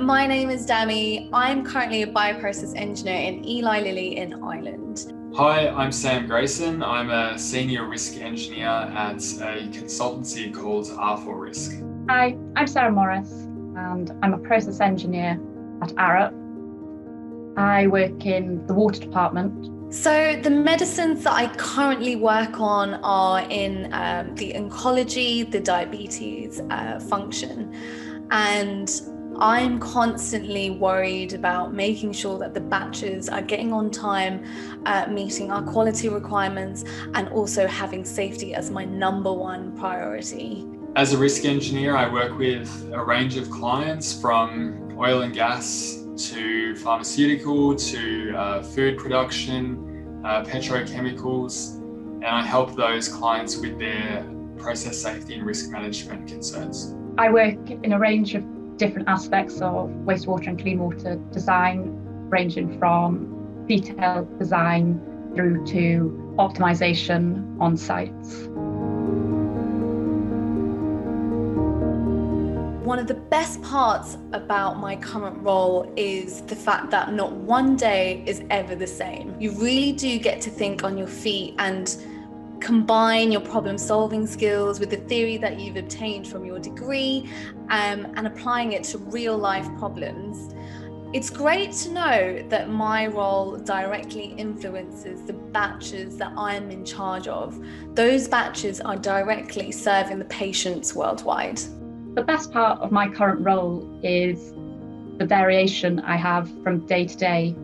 my name is Dhammy. I'm currently a bioprocess engineer in Eli Lilly in Ireland. Hi, I'm Sam Grayson. I'm a senior risk engineer at a consultancy called R4Risk. Hi, I'm Sarah Morris, and I'm a process engineer at Arup. I work in the water department so, the medicines that I currently work on are in um, the oncology, the diabetes uh, function. And I'm constantly worried about making sure that the batches are getting on time, uh, meeting our quality requirements, and also having safety as my number one priority. As a risk engineer, I work with a range of clients from oil and gas to pharmaceutical to uh, food production, uh, petrochemicals, and I help those clients with their process safety and risk management concerns. I work in a range of different aspects of wastewater and clean water design, ranging from detailed design through to optimization on sites. One of the best parts about my current role is the fact that not one day is ever the same. You really do get to think on your feet and combine your problem solving skills with the theory that you've obtained from your degree um, and applying it to real life problems. It's great to know that my role directly influences the batches that I'm in charge of. Those batches are directly serving the patients worldwide. The best part of my current role is the variation I have from day to day.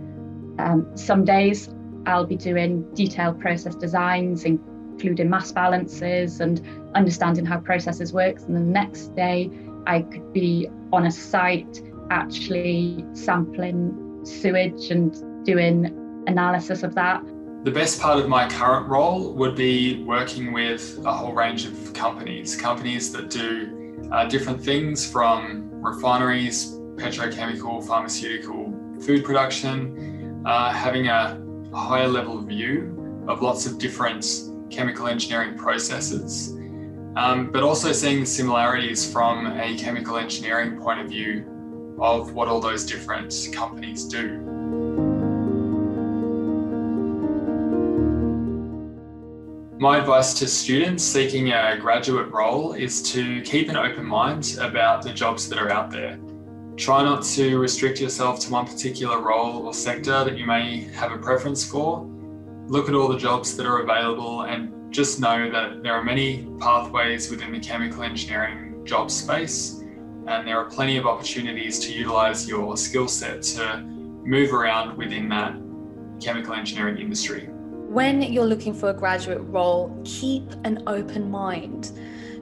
Um, some days I'll be doing detailed process designs, including mass balances and understanding how processes works. And the next day I could be on a site actually sampling sewage and doing analysis of that. The best part of my current role would be working with a whole range of companies, companies that do uh, different things from refineries, petrochemical, pharmaceutical, food production, uh, having a higher level view of lots of different chemical engineering processes, um, but also seeing the similarities from a chemical engineering point of view of what all those different companies do. My advice to students seeking a graduate role is to keep an open mind about the jobs that are out there. Try not to restrict yourself to one particular role or sector that you may have a preference for. Look at all the jobs that are available and just know that there are many pathways within the chemical engineering job space, and there are plenty of opportunities to utilize your skill set to move around within that chemical engineering industry. When you're looking for a graduate role, keep an open mind.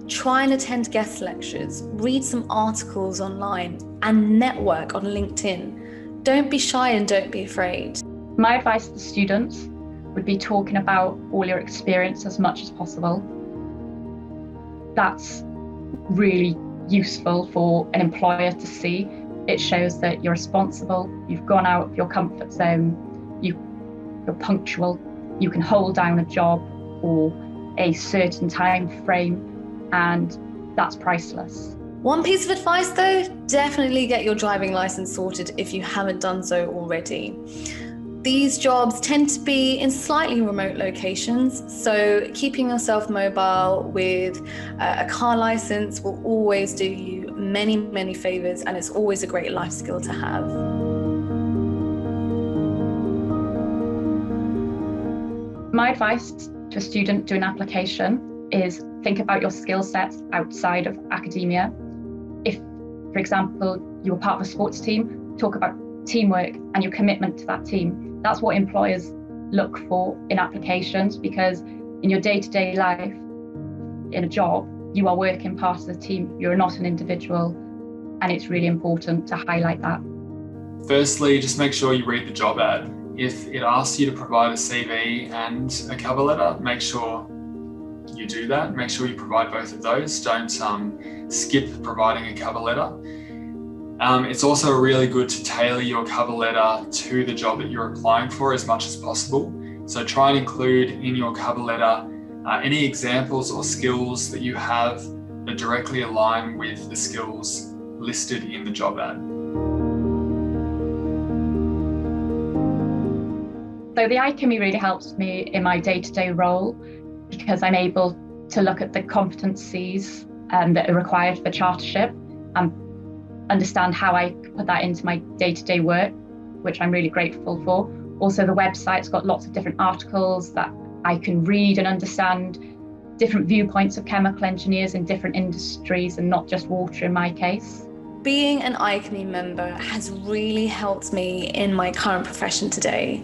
Try and attend guest lectures, read some articles online, and network on LinkedIn. Don't be shy and don't be afraid. My advice to students would be talking about all your experience as much as possible. That's really useful for an employer to see. It shows that you're responsible, you've gone out of your comfort zone, you, you're punctual, you can hold down a job or a certain time frame, and that's priceless. One piece of advice though definitely get your driving license sorted if you haven't done so already. These jobs tend to be in slightly remote locations, so keeping yourself mobile with uh, a car license will always do you many, many favors, and it's always a great life skill to have. My advice to a student doing an application is think about your skill sets outside of academia. If, for example, you're part of a sports team, talk about teamwork and your commitment to that team. That's what employers look for in applications because in your day to day life, in a job, you are working part of the team. You're not an individual. And it's really important to highlight that. Firstly, just make sure you read the job ad if it asks you to provide a CV and a cover letter, make sure you do that. Make sure you provide both of those. Don't um, skip providing a cover letter. Um, it's also really good to tailor your cover letter to the job that you're applying for as much as possible. So try and include in your cover letter uh, any examples or skills that you have that directly align with the skills listed in the job ad. So the IChemE really helps me in my day-to-day -day role because I'm able to look at the competencies um, that are required for chartership and understand how I put that into my day-to-day work, which I'm really grateful for. Also, the website's got lots of different articles that I can read and understand different viewpoints of chemical engineers in different industries and not just water in my case. Being an IChemE member has really helped me in my current profession today.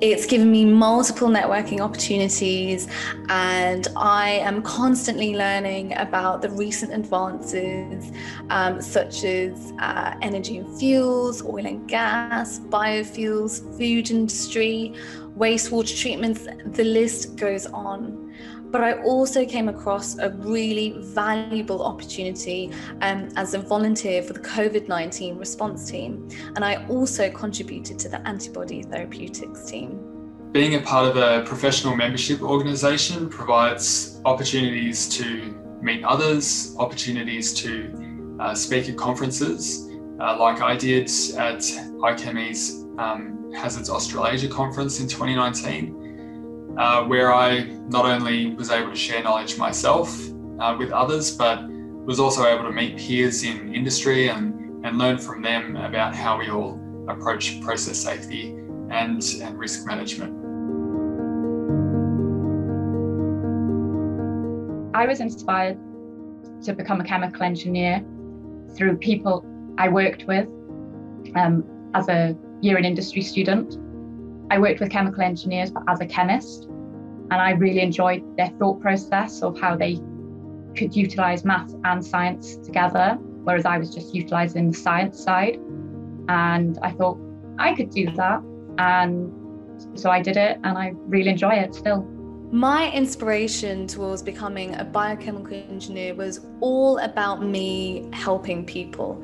It's given me multiple networking opportunities, and I am constantly learning about the recent advances, um, such as uh, energy and fuels, oil and gas, biofuels, food industry, wastewater treatments, the list goes on. But I also came across a really valuable opportunity um, as a volunteer for the COVID 19 response team. And I also contributed to the antibody therapeutics team. Being a part of a professional membership organisation provides opportunities to meet others, opportunities to uh, speak at conferences, uh, like I did at IChemE's um, Hazards Australasia conference in 2019 uh, where I not only was able to share knowledge myself uh, with others, but was also able to meet peers in industry and, and learn from them about how we all approach process safety and, and risk management. I was inspired to become a chemical engineer through people I worked with um, as a year in industry student. I worked with chemical engineers but as a chemist, and I really enjoyed their thought process of how they could utilize math and science together, whereas I was just utilizing the science side. And I thought I could do that. And so I did it, and I really enjoy it still. My inspiration towards becoming a biochemical engineer was all about me helping people.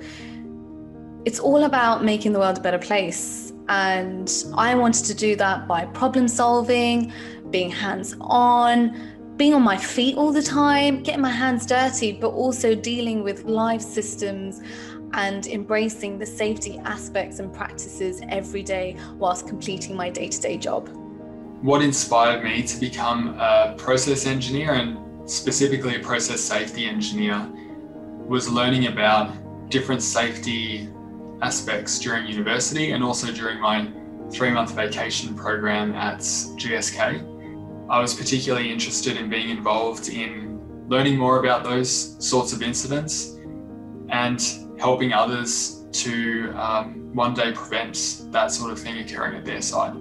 It's all about making the world a better place. And I wanted to do that by problem solving, being hands on, being on my feet all the time, getting my hands dirty, but also dealing with live systems and embracing the safety aspects and practices every day whilst completing my day to day job. What inspired me to become a process engineer and specifically a process safety engineer was learning about different safety aspects during university and also during my three month vacation program at GSK. I was particularly interested in being involved in learning more about those sorts of incidents and helping others to um, one day prevent that sort of thing occurring at their site.